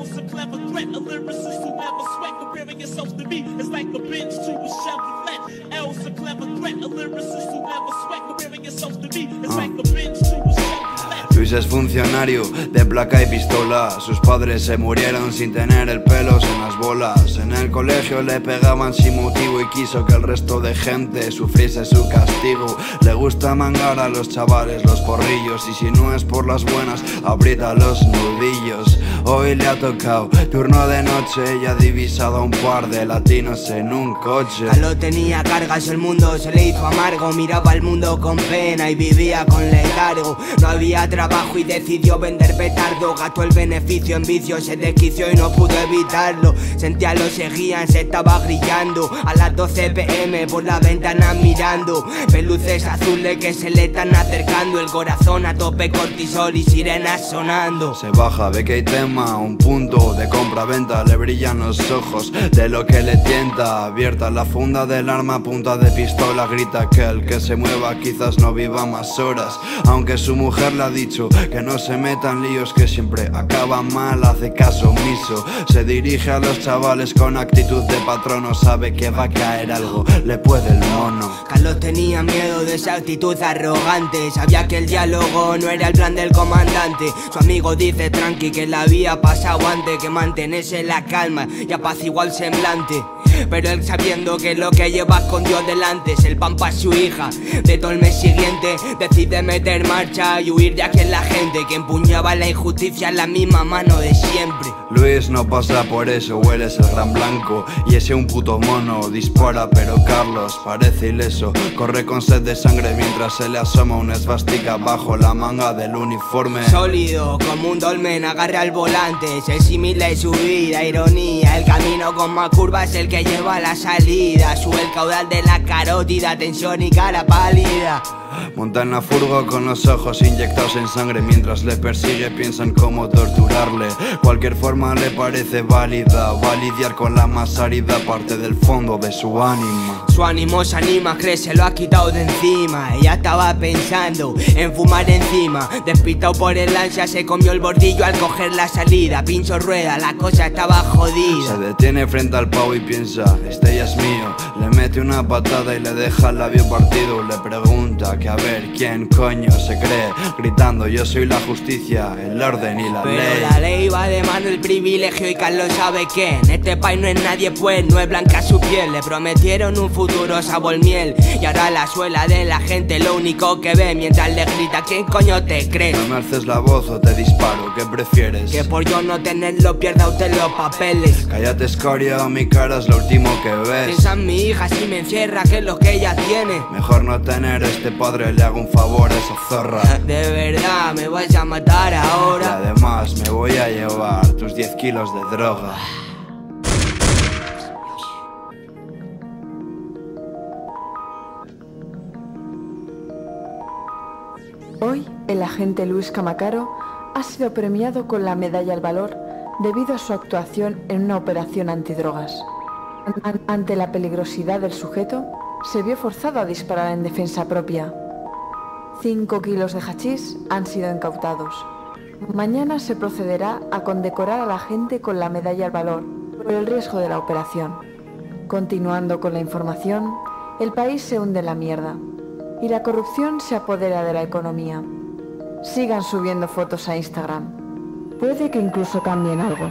a clever threat, a lyricist who never sweat. Comparing yourself to me is like a bench to a Chevrolet. L's a clever threat, a lyricist who never sweat. Comparing yourself to me is like Luis es funcionario de placa y pistola. Sus padres se murieron sin tener el pelo en las bolas. En el colegio le pegaban sin motivo y quiso que el resto de gente sufriese su castigo. Le gusta mangar a los chavales los porrillos y si no es por las buenas, aprieta los nudillos. Hoy le ha tocado turno de noche y ha divisado a un par de latinos en un coche. Lo tenía cargas, el mundo se le hizo amargo. Miraba el mundo con pena y vivía con letargo. No había trabajo y decidió vender petardo. Gastó el beneficio en vicio, se desquició y no pudo evitarlo. Sentía lo seguían, se estaba grillando. A las 12 pm por la ventana mirando. Peluces azules que se le están acercando. El corazón a tope cortisol y sirenas sonando. Se baja, ve que hay tema, un punto de compra-venta, le brillan los ojos de lo que le tienta. Abierta la funda del arma, punta de pistola, grita que el que se mueva quizás no viva más horas. Aunque su mujer le ha dicho que no se metan líos, que siempre acaba mal, hace caso omiso. Se dirige a los chavales con actitud de patrono, sabe que va a caer algo, le puede el mono. Carlos tenía miedo de esa actitud arrogante Sabía que el diálogo no era el plan del comandante Su amigo dice tranqui que la había pasado antes Que mantenerse la calma y apaciguar el semblante pero él sabiendo que lo que lleva con Dios delante es el pan para su hija De todo el mes siguiente decide meter marcha y huir de aquel la gente Que empuñaba la injusticia en la misma mano de siempre Luis no pasa por eso, hueles el gran blanco. Y ese un puto mono, dispara pero Carlos parece ileso. Corre con sed de sangre mientras se le asoma una esvástica bajo la manga del uniforme. Sólido como un dolmen, agarra al volante. Se simila su vida, ironía. El camino con más curvas es el que lleva la salida. Sube el caudal de la carótida, tensión y cara pálida. Monta en la furgo con los ojos inyectados en sangre. Mientras le persigue piensan cómo torturarle. Cualquier forma le parece válida. Va a lidiar con la más árida parte del fondo de su ánima. Su ánimo se anima, cree se lo ha quitado de encima. Ella estaba pensando en fumar encima. Despistado por el ansia se comió el bordillo al coger la salida. Pincho rueda, la cosa estaba jodida. Se detiene frente al pavo y piensa, este ya es mío Le mete una patada y le deja el labio partido. Le pregunta que a ver quién coño se cree. Gritando yo soy la justicia, el orden y la Pero ley la ley va de mano el privilegio y Carlos sabe que en este país no es nadie pues no es blanca su piel. Le prometieron un futuro sabor miel. Y ahora la suela de la gente lo único que ve Mientras le grita ¿quién coño te crees? No me alces la voz o te disparo, ¿qué prefieres? Que por yo no tenerlo pierda usted los papeles. Cállate escoria, mi cara es lo último que ves. Piensa en mi hija si me encierra que es lo que ella tiene. Mejor no tener este padre, le hago un favor a esa zorra. De verdad me vais a matar Y ahora además me voy a llevar tus 10 kilos de droga Hoy, el agente Luis Camacaro ha sido premiado con la Medalla al Valor debido a su actuación en una operación antidrogas. An- Ante la peligrosidad del sujeto, se vio forzado a disparar en defensa propia. Cinco kilos de hachís han sido incautados. Mañana se procederá a condecorar a la gente con la Medalla al Valor por el riesgo de la operación. Continuando con la información, el país se hunde en la mierda y la corrupción se apodera de la economía. Sigan subiendo fotos a Instagram. Puede que incluso cambien algo.